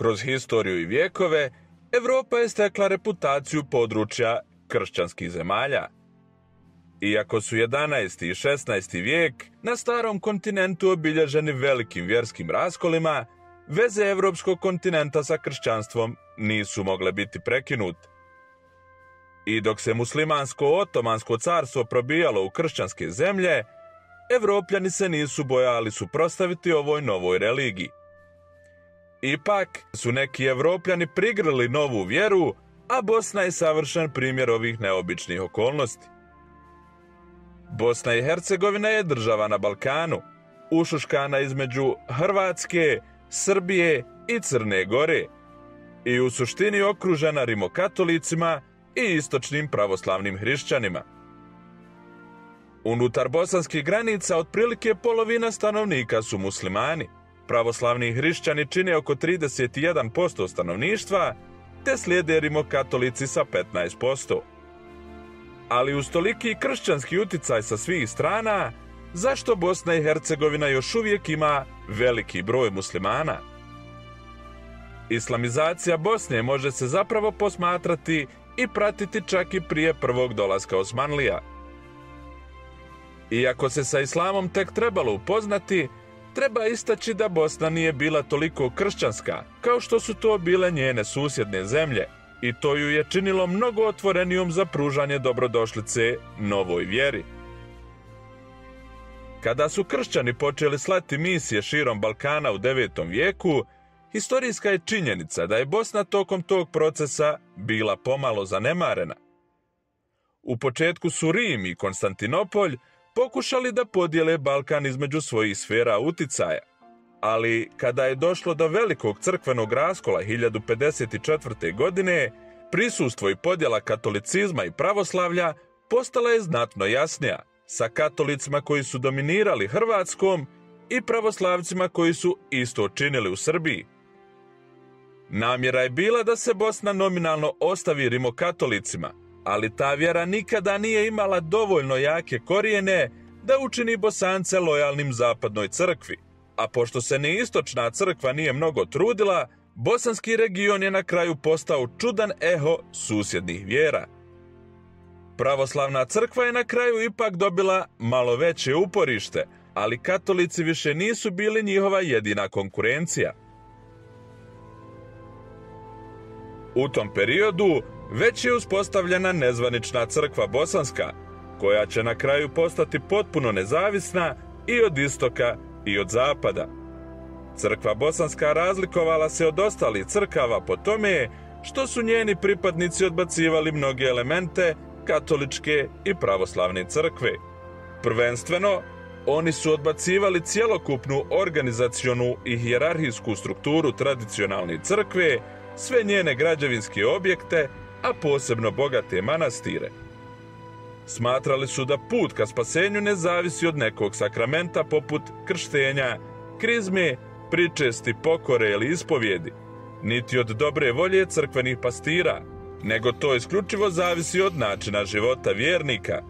Kroz historiju i vijekove, Europa je stekla reputaciju područja kršćanskih zemalja. Iako su 11. i 16. vijek na starom kontinentu obilježeni velikim vjerskim raskolima, veze evropskog kontinenta sa kršćanstvom nisu mogle biti prekinute. I dok se muslimansko-otomansko carstvo probijalo u kršćanske zemlje, Evropljani se nisu bojali suprostaviti ovoj novoj religiji. Ipak su neki Evropljani prigrli novu vjeru, a Bosna je savršen primjer ovih neobičnih okolnosti. Bosna i Hercegovina je država na Balkanu, ušuškana između Hrvatske, Srbije i Crne Gore i u suštini okružena rimokatolicima i istočnim pravoslavnim hrišćanima. Unutar bosanskih granica otprilike polovina stanovnika su muslimani, pravoslavni hrišćani čine oko 31% stanovništva, te slijede rimokatolici sa 15%. Ali uz toliki kršćanski uticaj sa svih strana, zašto Bosna i Hercegovina još uvijek ima veliki broj muslimana? Islamizacija Bosne može se zapravo posmatrati i pratiti čak i prije prvog dolaska Osmanlija. Iako se sa islamom tek trebalo upoznati, treba istaći da Bosna nije bila toliko kršćanska kao što su to bile njene susjedne zemlje i to ju je činilo mnogo otvorenijom za pružanje dobrodošlice novoj vjeri. Kada su kršćani počeli slati misije širom Balkana u 9. vijeku, historijska je činjenica da je Bosna tokom tog procesa bila pomalo zanemarena. U početku su Rim i Konstantinopolj pokušali da podijele Balkan između svojih sfera uticaja, ali kada je došlo do velikog crkvenog raskola 1054. godine, prisustvo i podjela katolicizma i pravoslavlja postala je znatno jasnija sa katolicima koji su dominirali Hrvatskom i pravoslavcima koji su isto činili u Srbiji. Namjera je bila da se Bosna nominalno ostavi rimokatolicima, ali ta vjera nikada nije imala dovoljno jake korijene da učini Bosance lojalnim zapadnoj crkvi. A pošto se ni istočna crkva nije mnogo trudila, bosanski region je na kraju postao čudan eho susjednih vjera. Pravoslavna crkva je na kraju ipak dobila malo veće uporište, ali katolici više nisu bili njihova jedina konkurencija. U tom periodu već je uspostavljena nezvanična crkva bosanska, koja će na kraju postati potpuno nezavisna i od istoka i od zapada. Crkva bosanska razlikovala se od ostalih crkava po tome što su njeni pripadnici odbacivali mnoge elemente katoličke i pravoslavne crkve. Prvenstveno, oni su odbacivali cjelokupnu organizacionu i hijerarhijsku strukturu tradicionalne crkve, sve njene građevinske objekte, a posebno bogate manastire. Smatrali su da put ka spasenju ne zavisi od nekog sakramenta poput krštenja, krizme, pričesti, pokore ili ispovjedi, niti od dobre volje crkvenih pastira, nego to isključivo zavisi od načina života vjernika.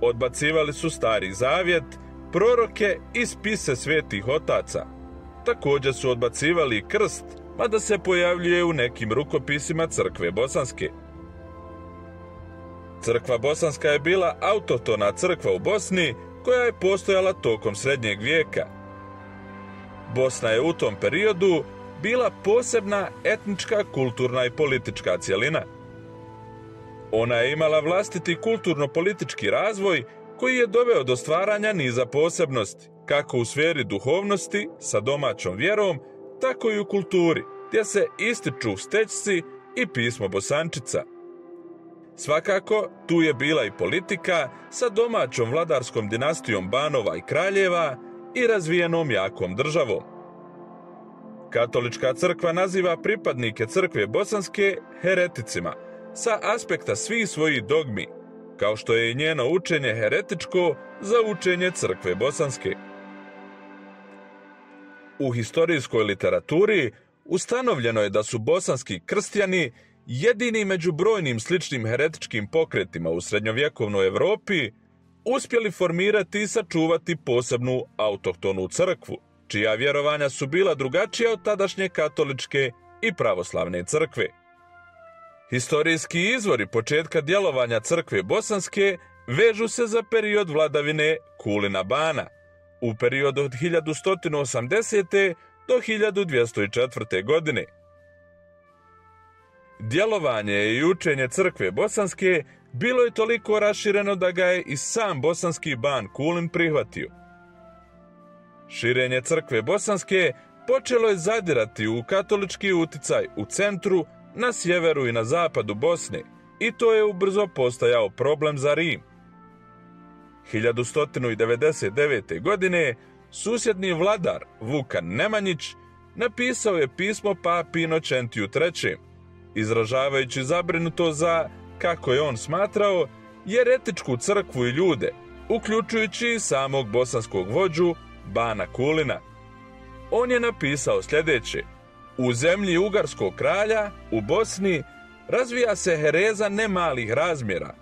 Odbacivali su stari zavjet, proroke i spise svetih otaca. Također su odbacivali krst, mada se pojavljuje u nekim rukopisima crkve bosanske. Crkva bosanska je bila autotona crkva u Bosni koja je postojala tokom srednjeg vijeka. Bosna je u tom periodu bila posebna etnička, kulturna i politička cjelina. Ona je imala vlastiti kulturno-politički razvoj koji je doveo do stvaranja niza posebnosti, kako u sferi duhovnosti sa domaćom vjerom, tako i u kulturi, gdje se ističu stećci i pismo bosančica. Svakako, tu je bila i politika sa domaćom vladarskom dinastijom Banova i Kraljeva i razvijenom jakom državom. Katolička crkva naziva pripadnike crkve bosanske hereticima sa aspekta svih svojih dogmi, kao što je i njeno učenje heretičko za učenje crkve bosanske. U historijskoj literaturi ustanovljeno je da su bosanski krstjani jedini među brojnim sličnim heretičkim pokretima u srednjovjekovnoj Europi uspjeli formirati i sačuvati posebnu autohtonu crkvu – čija vjerovanja su bila drugačija od tadašnje katoličke i pravoslavne crkve. Historijski izvori početka djelovanja crkve bosanske vežu se za period vladavine Kulina Bana, u periodu od 1180. do 1204. godine. Djelovanje i učenje crkve bosanske bilo je toliko rašireno da ga je i sam bosanski ban Kulin prihvatio. Širenje crkve bosanske počelo je zadirati u katolički uticaj u centru, na sjeveru i na zapadu Bosne i to je ubrzo postajao problem za Rim. 1199. godine susjedni vladar Vukan Nemanjić napisao je pismo papi Inočentiju III, izražavajući zabrinuto za, kako je on smatrao, jeretičku crkvu i ljude, uključujući i samog bosanskog vođu Bana Kulina. On je napisao sljedeće. U zemlji Ugarskog kralja, u Bosni, razvija se hereza nemalih razmjera,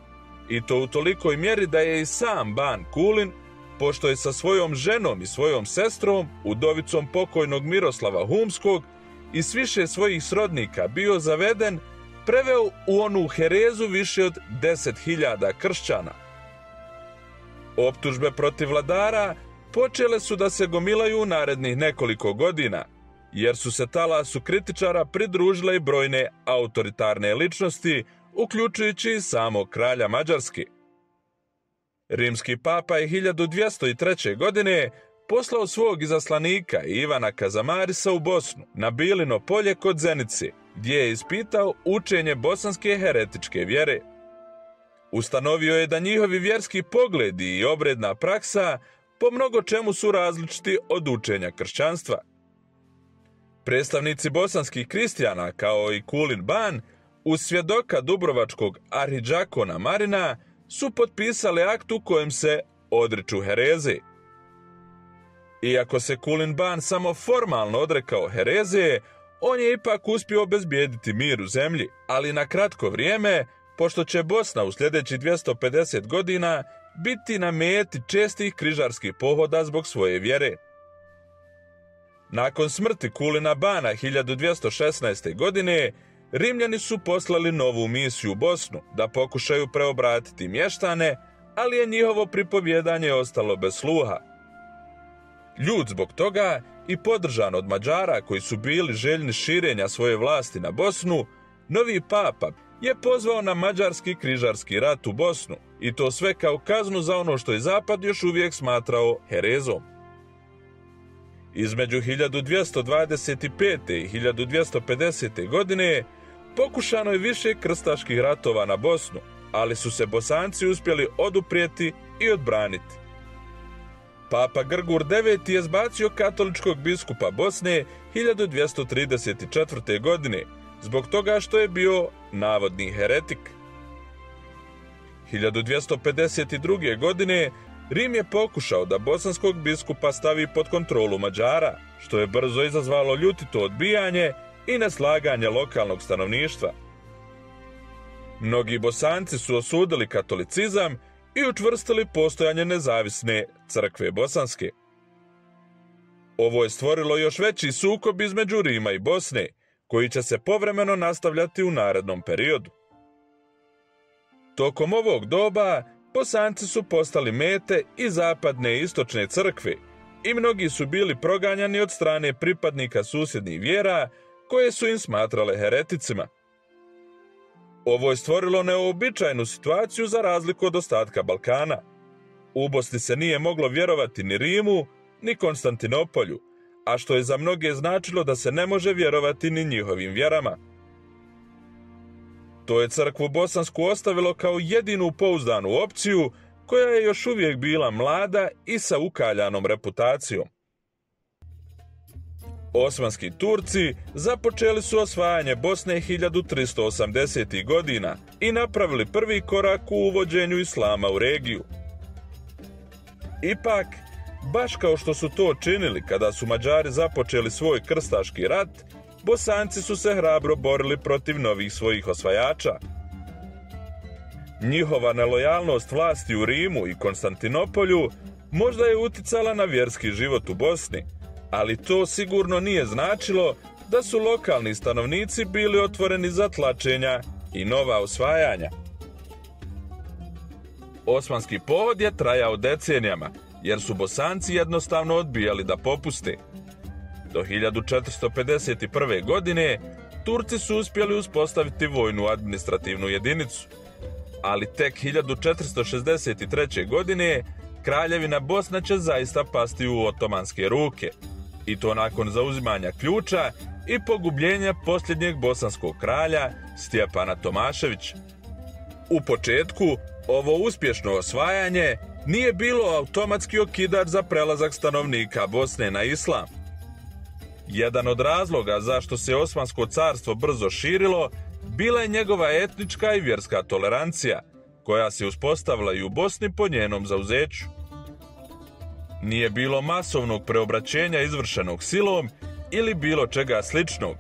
i to u tolikoj mjeri da je i sam Ban Kulin, pošto je sa svojom ženom i svojom sestrom, udovicom pokojnog Miroslava Humskog, i s više svojih srodnika bio zaveden, preveo u onu herezu više od 10.000 kršćana. Optužbe protiv vladara počele su da se gomilaju u narednih nekoliko godina, jer su se talasu kritičara pridružile i brojne autoritarne ličnosti, uključujući i samog kralja Mađarske. Rimski papa je 1203. godine poslao svog izaslanika Ivana Kazamarisa u Bosnu, na Bilino polje kod Zenice, gdje je ispitao učenje bosanske heretičke vjere. Ustanovio je da njihovi vjerski pogledi i obredna praksa po mnogo čemu su različiti od učenja kršćanstva. Predstavnici bosanskih kristijana, kao i Kulin Ban, uz svjedoka Dubrovačkog arhidžakona Marina, su potpisali akt u kojem se odriču hereze. Iako se Kulin Ban samo formalno odrekao hereze, on je ipak uspio obezbijediti mir u zemlji, ali na kratko vrijeme, pošto će Bosna u sljedećih 250 godina biti na meti čestih križarskih pohoda zbog svoje vjere. Nakon smrti Kulina Bana 1216. godine, Rimljani su poslali novu misiju u Bosnu da pokušaju preobratiti mještane, ali je njihovo pripovjedanje ostalo bez sluha. Ljud zbog toga i podržan od Mađara koji su bili željni širenja svoje vlasti na Bosnu, novi papa je pozvao na mađarski križarski rat u Bosnu i to sve kao kaznu za ono što je Zapad još uvijek smatrao herezom. Između 1225. i 1250. godine pokušano je više krstaških ratova na Bosnu, ali su se Bosanci uspjeli oduprijeti i odbraniti. Papa Grgur IX je zbacio katoličkog biskupa Bosne 1234. godine, zbog toga što je bio navodni heretik. 1252. godine Rim je pokušao da bosanskog biskupa stavi pod kontrolu Mađara, što je brzo izazvalo ljutito odbijanje i neslaganje lokalnog stanovništva. Mnogi bosanci su osudili katolicizam i učvrstili postojanje nezavisne crkve bosanske. Ovo je stvorilo još veći sukob između Rima i Bosne, koji će se povremeno nastavljati u narednom periodu. Tokom ovog doba, bosanci su postali mete i zapadne i istočne crkve i mnogi su bili proganjani od strane pripadnika susjednih vjera koje su im smatrale hereticima. Ovo je stvorilo neobičajnu situaciju za razliku od ostatka Balkana. U Bosni se nije moglo vjerovati ni Rimu, ni Konstantinopolju, a što je za mnoge značilo da se ne može vjerovati ni njihovim vjerama. To je crkvu Bosansku ostavilo kao jedinu pouzdanu opciju koja je još uvijek bila mlada i sa ukaljanom reputacijom. Osmanski Turci započeli su osvajanje Bosne 1380. godina i napravili prvi korak u uvođenju islama u regiju. Ipak, baš kao što su to činili kada su Mađari započeli svoj krstaški rat, Bosanci su se hrabro borili protiv novih svojih osvajača. Njihova nelojalnost vlasti u Rimu i Konstantinopolju možda je uticala na vjerski život u Bosni – ali to sigurno nije značilo da su lokalni stanovnici bili otvoreni za tlačenja i nova osvajanja. Osmanski povod je trajao decenijama, jer su bosanci jednostavno odbijali da popuste. Do 1451. godine Turci su uspjeli uspostaviti vojnu administrativnu jedinicu, ali tek 1463. godine kraljevina Bosna će zaista pasti u otomanske ruke, i to nakon zauzimanja ključa i pogubljenja posljednjeg bosanskog kralja Stjepana Tomaševića. U početku, ovo uspješno osvajanje nije bilo automatski okidač za prelazak stanovnika Bosne na islam. Jedan od razloga zašto se Osmansko carstvo brzo širilo bila je njegova etnička i vjerska tolerancija, koja se uspostavila i u Bosni po njenom zauzeću. Nije bilo masovnog preobraćenja izvršenog silom ili bilo čega sličnog,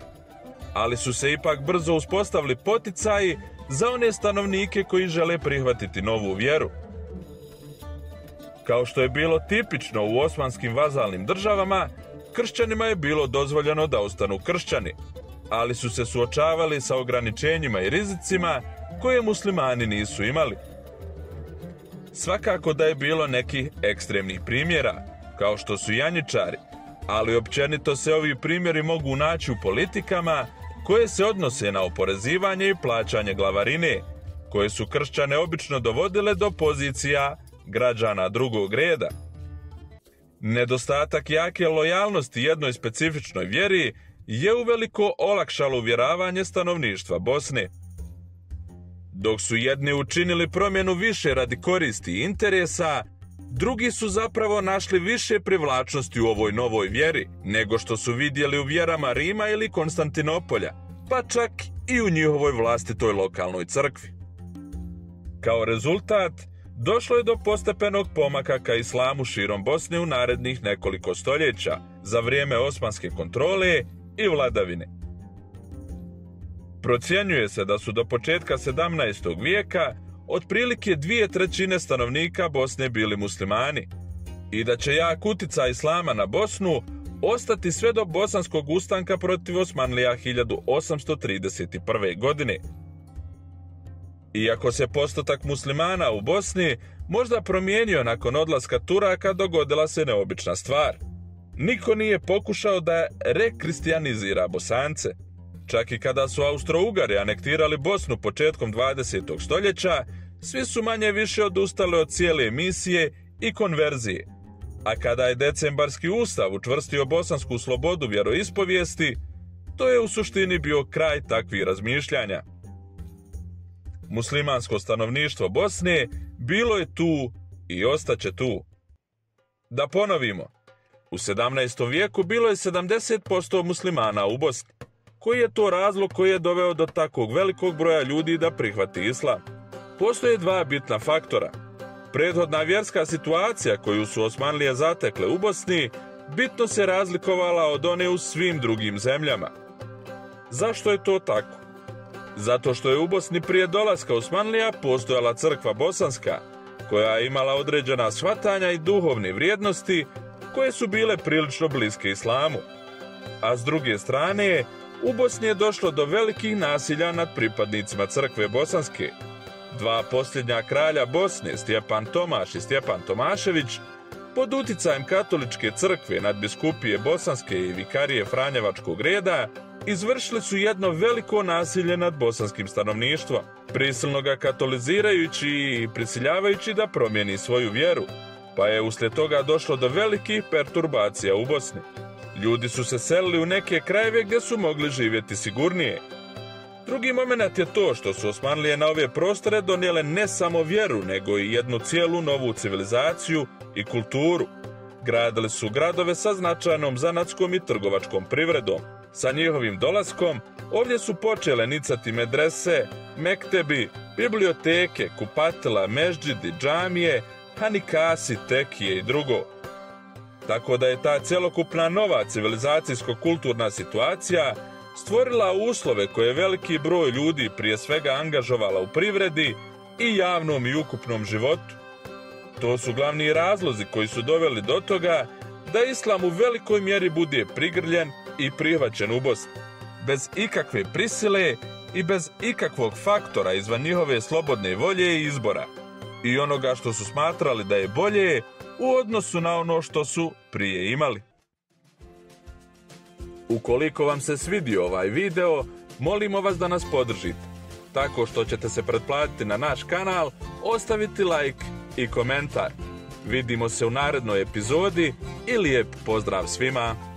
ali su se ipak brzo uspostavili poticaji za one stanovnike koji žele prihvatiti novu vjeru. Kao što je bilo tipično u osmanskim vazalnim državama, kršćanima je bilo dozvoljeno da ostanu kršćani, ali su se suočavali sa ograničenjima i rizicima koje muslimani nisu imali. Svakako da je bilo nekih ekstremnih primjera, kao što su janjičari, ali općenito se ovi primjeri mogu naći u politikama koje se odnose na oporezivanje i plaćanje glavarine, koje su kršćane obično dovodile do pozicija građana drugog reda. Nedostatak jake lojalnosti jednoj specifičnoj vjeri je uveliko olakšalo uvjeravanje stanovništva Bosne. Dok su jedni učinili promjenu više radi koristi i interesa, drugi su zapravo našli više privlačnosti u ovoj novoj vjeri nego što su vidjeli u vjerama Rima ili Konstantinopolja, pa čak i u njihovoj vlastitoj lokalnoj crkvi. Kao rezultat, došlo je do postepenog pomaka ka islamu širom Bosne u narednih nekoliko stoljeća, za vrijeme osmanske kontrole i vladavine. Procjenjuje se da su do početka 17. vijeka otprilike dvije trećine stanovnika Bosne bili muslimani i da će jak uticaj islama na Bosnu ostati sve do bosanskog ustanka protiv Osmanlija 1831. godine. Iako se postotak muslimana u Bosni možda promijenio nakon odlaska Turaka, dogodila se neobična stvar. Niko nije pokušao da rekristijanizira Bosance. Čak i kada su Austro-Ugari anektirali Bosnu početkom 20. stoljeća, svi su manje više odustali od cijele misije i konverzije. A kada je decembarski ustav učvrstio bosansku slobodu vjeroispovijesti, to je u suštini bio kraj takvih razmišljanja. Muslimansko stanovništvo Bosne bilo je tu i ostaće tu. Da ponovimo, u 17. vijeku bilo je 70% muslimana u Bosni. Koji je to razlog koji je doveo do takvog velikog broja ljudi da prihvati islam? Postoje dva bitna faktora. Prethodna vjerska situacija koju su Osmanlije zatekle u Bosni bitno se razlikovala od one u svim drugim zemljama. Zašto je to tako? Zato što je u Bosni prije dolaska Osmanlija postojala crkva bosanska, koja je imala određena shvatanja i duhovne vrijednosti koje su bile prilično bliske islamu. A s druge strane, u Bosni je došlo do velikih nasilja nad pripadnicima crkve bosanske. Dva posljednja kralja Bosne, Stjepan Tomaš i Stjepan Tomašević, pod uticajem katoličke crkve nad biskupije bosanske i vikarije Franjevačkog reda, izvršili su jedno veliko nasilje nad bosanskim stanovništvom, prisilno ga katolizirajući i prisiljavajući da promijeni svoju vjeru, pa je uslijed toga došlo do velikih perturbacija u Bosni. Ljudi su se selili u neke krajeve gdje su mogli živjeti sigurnije. Drugi moment je to što su Osmanlije na ove prostore donijele ne samo vjeru, nego i jednu cijelu novu civilizaciju i kulturu. Gradili su gradove sa značajnom zanatskom i trgovačkom privredom. Sa njihovim dolaskom ovdje su počele nicati medrese, mektebi, biblioteke, kupatila, mežđidi, džamije, hanikasi, tekije i drugo. Tako da je ta cjelokupna nova civilizacijsko-kulturna situacija stvorila uslove koje veliki broj ljudi prije svega angažovala u privredi i javnom i ukupnom životu. To su glavni razlozi koji su doveli do toga da islam u velikoj mjeri bude prigrljen i prihvaćen u Bosni, bez ikakve prisile i bez ikakvog faktora izvan njihove slobodne volje i izbora i onoga što su smatrali da je bolje u odnosu na ono što su prije imali. Ukoliko vam se svidio ovaj video, molimo vas da nas podržite, tako što ćete se pretplatiti na naš kanal, ostaviti like i komentar. Vidimo se u narednoj epizodi i lijep pozdrav svima!